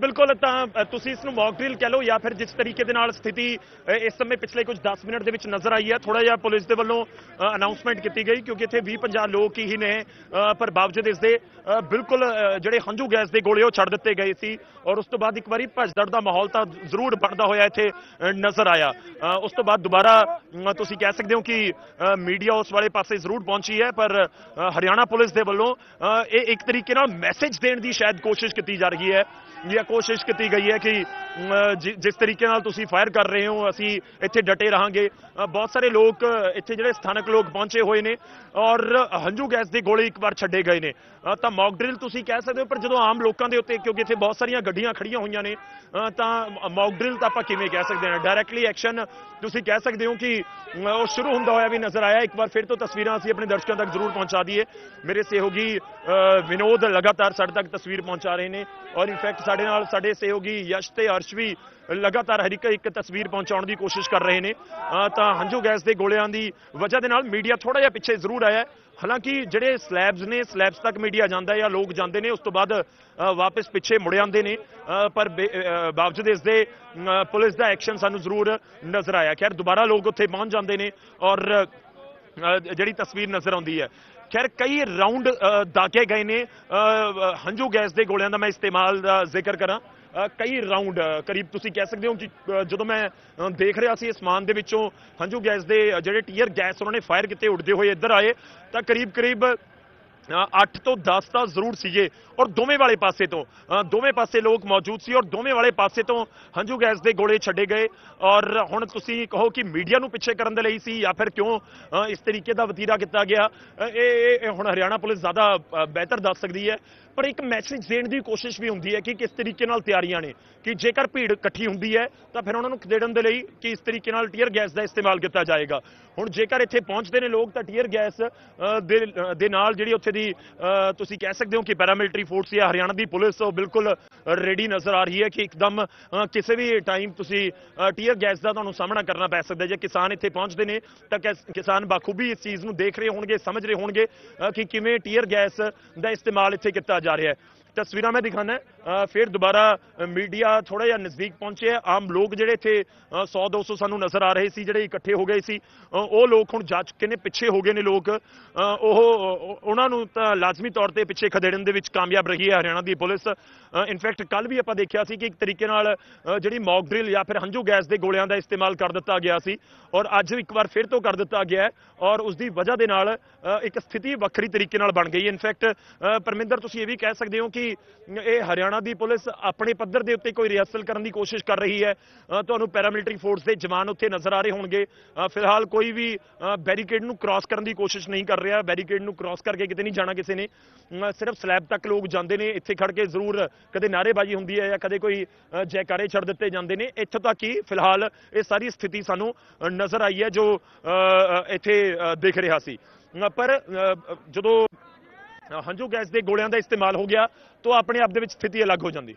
ਬਿਲਕੁਲ ਤਾਂ ਤੁਸੀਂ ਇਸ ਨੂੰ ਮੌਕ ਡਰਿਲ ਕਹਿ ਲਓ ਜਾਂ ਫਿਰ ਜਿਸ ਤਰੀਕੇ ਦੇ ਨਾਲ ਸਥਿਤੀ ਇਸ ਸਮੇਂ ਪਿਛਲੇ ਕੁਝ 10 ਮਿੰਟ ਦੇ ਵਿੱਚ ਨਜ਼ਰ ਆਈ ਹੈ ਥੋੜਾ ਜਿਹਾ ਪੁਲਿਸ ਦੇ ਵੱਲੋਂ ਅਨਾਉਂਸਮੈਂਟ ਕੀਤੀ ਗਈ ਕਿਉਂਕਿ ਇੱਥੇ 20 50 ਲੋਕ ਹੀ ਨੇ ਪਰ ਬਾਵਜੂਦ ਇਸ ਦੇ ਬਿਲਕੁਲ ਜਿਹੜੇ ਹੰਝੂ ਗੈਸ ਦੇ ਗੋਲੇ ਉਹ ਛੱਡ ਦਿੱਤੇ ਗਏ ਸੀ ਔਰ ਉਸ ਤੋਂ ਬਾਅਦ ਇੱਕ ਵਾਰੀ ਭਜਦੜ ਦਾ ਮਾਹੌਲ ਤਾਂ ਜ਼ਰੂਰ ਬਣਦਾ ਹੋਇਆ ਇੱਥੇ ਨਜ਼ਰ ਆਇਆ। ਉਸ ਤੋਂ ਬਾਅਦ ਦੁਬਾਰਾ ਤੁਸੀਂ ਕਹਿ ਸਕਦੇ ਹੋ ਕਿ ਮੀਡੀਆ ਉਸ ਵਾਲੇ ਪਾਸੇ ਜ਼ਰੂਰ ਪਹੁੰਚੀ ਹੈ, ਪਰ ਹਰਿਆਣਾ ਪੁਲਿਸ ਦੇ ਵੱਲੋਂ ਇਹ ਇੱਕ ਤਰੀਕੇ ਨਾਲ ਮੈਸੇਜ ਦੇਣ ਦੀ ਸ਼ਾਇਦ ਕੋਸ਼ਿਸ਼ ਕੀਤੀ ਜਾ ਰਹੀ ਹੈ। ਜਾਂ ਕੋਸ਼ਿਸ਼ ਕੀਤੀ ਗਈ ਹੈ ਕਿ ਅਮ, ਜਿਸ ਤਰੀਕੇ ਨਾਲ ਤੁਸੀਂ ਫਾਇਰ ਕਰ ਰਹੇ ਹੋ ਅਸੀਂ ਇੱਥੇ ਡਟੇ ਰਹਾਂਗੇ। ਬਹੁਤ ਸਾਰੇ ਲੋਕ ਇੱਥੇ ਜਿਹੜੇ ਸਥਾਨਕ ਲੋਕ ਪਹੁੰਚੇ ਹੋਏ ਨੇ ਔਰ ਹੰਝੂ ਗੈਸ ਦੇ ਗੋਲੇ ਇੱਕ ਵਾਰ ਛੱਡੇ ਗਏ ਨੇ। ਤਾਂ ਮੌਕ ਡਰਿਲ ਤੁਸੀਂ ਕਹਿ ਸਕਦੇ ਹੋ ਪਰ ਜਦੋਂ ਆਮ ਲੋਕਾਂ ਦੇ ਉੱਤੇ ਕਿਉਂਕਿ ਇੱਥੇ ਬਹੁਤ ਸਾਰੀਆਂ ਗੱਡੀਆਂ ਖੜੀਆਂ ਹੋਈਆਂ ਨੇ ਤਾਂ ਮੌਕ ਡਰਿਲ ਤਾਂ ਆਪਾਂ ਕਿਵੇਂ ਕਹਿ ਸਕਦੇ ਹਾਂ? ਡਾਇਰੈਕਟਲੀ ਐਕਸ਼ਨ ਤੁਸੀਂ ਕਹਿ ਸਕਦੇ ਹੋ ਕਿ ਉਹ ਸ਼ੁਰੂ ਹੁੰਦਾ ਹੋਇਆ ਵੀ ਨਜ਼ਰ ਆਇਆ। ਇੱਕ ਵਾਰ ਫਿਰ ਤੋਂ ਤਸਵੀਰਾਂ ਅਸੀਂ ਆਪਣੇ ਦਰਸ਼ਕਾਂ ਤੱਕ ਜ਼ਰੂਰ ਪਹੁੰਚਾ ਦਈਏ। ਮੇਰੇ ਸਹਿਯੋਗੀ ਵਿਨੋਦ ਲਗਾਤਾਰ ਸਾਡੇ ਤੱਕ ਤਸਵੀਰ ਪਹੁੰਚਾ ਰਹੇ ਨੇ ਔਰ ਇਨਫੈਕਟ ਸਾਡੇ ਨਾਲ ਸਾਡੇ ਸਹਿਯੋਗੀ ਯਸ਼ ਤੇ ਅਰਸ਼ ਵੀ ਲਗਾਤਾਰ ਹਰ ਇੱਕ ਇੱਕ ਤਸਵੀਰ ਪਹੁੰਚਾਉਣ ਦੀ ਕੋਸ਼ਿਸ਼ ਕਰ ਰਹੇ ਨੇ। ਤਾਂ ਹੰਝੂ ਗੈਸ ਦੇ ਗੋਲਿਆਂ ਦੀ ਵਜ੍ਹਾ ਦੇ ਨਾਲ ਮੀਡੀਆ ਥੋੜਾ ਜਿਹਾ ਪਿੱਛੇ ਜ਼ਰੂਰ ਆਇਆ ਹਾਲਾਂਕਿ ਜਿਹੜੇ ਸਲੈਬਸ ਨੇ ਸਲੈਬਸ ਤੱਕ ਮੀਡੀਆ ਜਾਂਦਾ ਹੈ ਜਾਂ ਲੋਕ ਜਾਂਦੇ ਨੇ ਉਸ ਤੋਂ ਬਾਅਦ ਅ, ਵਾਪਸ ਪਿੱਛੇ ਮੁੜ ਆਉਂਦੇ ਨੇ। ਪਰ ਬਾਵਜੂਦ ਇਸ ਦੇ ਪੁਲਿਸ ਦਾ ਐਕਸ਼ਨ ਸਾਨੂੰ ਜ਼ਰੂਰ ਨਜ਼ਰ ਆਇਆ। ਖੈਰ ਦੁਬਾਰਾ ਲੋਕ ਉੱਥੇ ਪਹੁੰਚ ਜਾਂਦੇ ਨੇ ਔਰ ਜਿਹੜੀ ਤਸਵੀਰ ਨਜ਼ਰ ਆਉਂਦੀ ਹੈ। ਖੈਰ ਕਈ ਰਾਉਂਡ ਦਾਗੇ ਗਏ ਨੇ। ਅ, ਹੰਝੂ ਗੈਸ ਦੇ ਗੋਲਿਆਂ ਦਾ ਮੈਂ ਇਸਤੇਮਾਲ ਦਾ ਜ਼ਿਕਰ ਕਰਾਂ। ਕਈ ਰਾਉਂਡ ਕਰੀਬ ਤੁਸੀਂ ਕਹਿ ਸਕਦੇ ਹੋ ਕਿ ਜਦੋਂ ਮੈਂ ਦੇਖ ਰਿਹਾ ਸੀ ਅਸਮਾਨ ਦੇ ਵਿੱਚੋਂ ਹੰਝੂ ਗੈਸ ਦੇ ਜਿਹੜੇ ਟੀਅਰ ਗੈਸ ਉਹਨਾਂ ਨੇ ਫਾਇਰ ਕੀਤੇ ਉੱਡਦੇ ਹੋਏ ਇੱਧਰ ਆਏ ਤਾਂ ਕਰੀਬ ਕਰੀਬ 8 ਤੋਂ 10 ਤਾਂ ਜ਼ਰੂਰ ਸੀਗੇ। ਔਰ ਦੋਵੇਂ ਵਾਲੇ ਪਾਸੇ ਤੋਂ ਦੋਵੇਂ ਪਾਸੇ ਲੋਕ ਮੌਜੂਦ ਸੀ ਔਰ ਦੋਵੇਂ ਵਾਲੇ ਪਾਸੇ ਤੋਂ ਹੰਝੂ ਗੈਸ ਦੇ ਗੋਲੇ ਛੱਡੇ ਗਏ। ਔਰ ਹੁਣ ਤੁਸੀਂ ਕਹੋ ਕਿ ਮੀਡੀਆ ਨੂੰ ਪਿੱਛੇ ਕਰਨ ਦੇ ਲਈ ਸੀ ਜਾਂ ਫਿਰ ਕਿਉਂ ਇਸ ਤਰੀਕੇ ਦਾ ਵਤੀਰਾ ਕੀਤਾ ਗਿਆ? ਇਹ ਹੁਣ ਹਰਿਆਣਾ ਪੁਲਿਸ ਜ਼ਿਆਦਾ ਬਿਹਤਰ ਦੱਸ ਸਕਦੀ ਹੈ। ਪਰ ਇੱਕ ਮੈਸੇਜ ਦੇਣ ਦੀ ਕੋਸ਼ਿਸ਼ ਵੀ ਹੁੰਦੀ ਹੈ ਕਿ ਕਿਸ ਤਰੀਕੇ ਨਾਲ ਤਿਆਰੀਆਂ ਨੇ, ਕਿ ਜੇਕਰ ਭੀੜ ਇਕੱਠੀ ਹੁੰਦੀ ਹੈ, ਤਾਂ ਫਿਰ ਉਹਨਾਂ ਨੂੰ ਖਦੇੜਨ ਦੇ ਲਈ ਕਿ ਇਸ ਤਰੀਕੇ ਨਾਲ ਟੀਅਰ ਗੈਸ ਦਾ ਇਸਤੇਮਾਲ ਕੀਤਾ ਜਾਏਗਾ। ਹੁਣ ਜੇਕਰ ਇੱਥੇ ਪਹੁੰਚਦੇ ਨੇ ਲੋਕ, ਤਾਂ ਟੀਅਰ ਗੈਸ ਦੇ ਦੇ ਨਾਲ ਜਿਹੜੀ ਉੱਥੇ ਦੀ ਤੁਸੀਂ ਕਹਿ ਸਕਦੇ ਹੋ ਕਿ ਪੈਰਾਮਿਲਟਰੀ ਫੋਰਸ ਜਾਂ ਹਰਿਆਣਾ ਦੀ ਪੁਲਿਸ, ਉਹ ਬਿਲਕੁਲ ਰੈਡੀ ਨਜ਼ਰ ਆ ਰਹੀ ਹੈ ਕਿ ਇੱਕਦਮ ਕਿਸੇ ਵੀ ਟਾਈਮ ਤੁਸੀਂ ਟੀਅਰ ਗੈਸ ਦਾ ਤੁਹਾਨੂੰ ਸਾਹਮਣਾ ਕਰਨਾ ਪੈ ਸਕਦਾ ਜੇ ਕਿਸਾਨ ਇੱਥੇ ਪਹੁੰਚਦੇ ਨੇ, ਤਾਂ ਕਿਸ- ਕਿਸਾਨ ਬਾਖੂਬੀ ਇਸ ਚੀਜ਼ ਨੂੰ ਦੇਖ ਰਹੇ ਹੋਣਗੇ, ਸਮਝ ਰਹੇ ਹੋਣਗੇ ਕਿ ਕਿਵੇਂ ਟੀਅਰ ਗੈਸ ਦਾ ਇਸਤੇਮਾਲ ਇੱਥੇ ਕੀਤਾ ਜਾ ਰਿਹਾ ਹੈ ਤਸਵੀਰਾਂ ਮੈਂ ਦਿਖਾਣਾ ਫਿਰ ਦੁਬਾਰਾ ਮੀਡੀਆ ਥੋੜਾ ਜਿਹਾ ਨਜ਼ਦੀਕ ਪਹੁੰਚਿਆ ਆਮ ਲੋਕ ਜਿਹੜੇ ਇੱਥੇ 100 200 ਸਾਨੂੰ ਨਜ਼ਰ ਆ ਰਹੇ ਸੀ, ਜਿਹੜੇ ਇਕੱਠੇ ਹੋ ਗਏ ਸੀ। ਉਹ ਲੋਕ ਹੁਣ ਜਾ ਚੁੱਕੇ ਨੇ, ਪਿੱਛੇ ਹੋ ਗਏ ਨੇ ਲੋਕ। ਉਹ, ਉਹਨਾਂ ਨੂੰ ਤਾਂ ਲਾਜ਼ਮੀ ਤੌਰ ਤੇ ਪਿੱਛੇ ਖਦੇੜਨ ਦੇ ਵਿੱਚ ਕਾਮਯਾਬ ਰਹੀ ਹੈ ਹਰਿਆਣਾ ਦੀ ਪੁਲਿਸ। ਇਨਫੈਕਟ ਕੱਲ ਵੀ ਆਪਾਂ ਦੇਖਿਆ ਸੀ ਕਿ ਇੱਕ ਤਰੀਕੇ ਨਾਲ ਜਿਹੜੀ ਮੌਕ ਡਰਿਲ ਜਾਂ ਫਿਰ ਹੰਝੂ ਗੈਸ ਦੇ ਗੋਲਿਆਂ ਦਾ ਇਸਤੇਮਾਲ ਕਰ ਦਿੱਤਾ ਗਿਆ ਸੀ ਔਰ ਅੱਜ ਇੱਕ ਵਾਰ ਫਿਰ ਤੋਂ ਕਰ ਦਿੱਤਾ ਗਿਆ ਹੈ ਔਰ ਉਸ ਦੀ ਵਜ੍ਹਾ ਦੇ ਨਾਲ ਇੱਕ ਸਥਿਤੀ ਵੱਖਰੀ ਤਰੀਕੇ ਨਾਲ ਬਣ ਗਈ ਇਨਫੈਕਟ ਪਰਮਿੰਦਰ, ਤੁਸੀਂ ਇਹ ਵੀ ਕਹਿ ਸਕਦੇ ਹੋ ਕਿ ਇਹ ਹਰਿਆਣਾ ਦੀ ਪੁਲਿਸ ਆਪਣੇ ਪੱਧਰ ਦੇ ਉੱਤੇ ਕੋਈ ਰਿਹਰਸਲ ਕਰਨ ਦੀ ਕੋਸ਼ਿਸ਼ ਕਰ ਰਹੀ ਹੈ। ਅ, ਤੁਹਾਨੂੰ ਪੈਰਾਮਿਲਟਰੀ ਫੋਰਸ ਦੇ ਜਵਾਨ ਉੱਥੇ ਨਜ਼ਰ ਆ ਰਹੇ ਹੋਣਗੇ। ਫਿਲਹਾਲ ਕੋਈ ਵੀ ਬੈਰੀਕੇਡ ਨੂੰ ਕ੍ਰਾਸ ਕਰਨ ਦੀ ਕੋਸ਼ਿਸ਼ ਨਹੀਂ ਕਰ ਰਿਹਾ। ਬੈਰੀਕੇਡ ਨੂੰ ਕ੍ਰਾਸ ਕਰਕੇ ਕਿਤੇ ਨਹੀਂ ਜਾਣਾ ਕਿਸੇ ਨੇ। ਸਿਰਫ ਸਲੈਬ ਤੱਕ ਲੋਕ ਜਾਂਦੇ ਨੇ। ਇੱਥੇ ਖੜ ਕੇ ਜ਼ਰੂਰ ਕਦੇ ਨਾਅਰੇਬਾਜ਼ੀ ਹੁੰਦੀ ਹੈ ਜਾਂ ਕਦੇ ਕੋਈ ਜੈਕਾਰੇ ਛੱਡ ਦਿੱਤੇ ਜਾਂਦੇ ਨੇ। ਇੱਥੋਂ ਤੱਕ ਹੀ ਫਿਲਹਾਲ ਇਹ ਸਾਰੀ ਸਥਿਤੀ ਸਾਨੂੰ ਨਜ਼ਰ ਆਈ ਹੈ ਜੋ ਅ, ਇੱਥੇ ਅ, ਦਿਖ ਰਿਹਾ ਸੀ। ਪਰ ਜਦੋਂ ਹੰਝੂ ਗੈਸ ਦੇ ਗੋਲਿਆਂ ਦਾ ਇਸਤੇਮਾਲ ਹੋ ਗਿਆ, ਤਾਂ ਆਪਣੇ ਆਪ ਦੇ ਵਿੱਚ ਸਥਿਤੀ ਅਲੱਗ ਹੋ ਜਾਂਦੀ।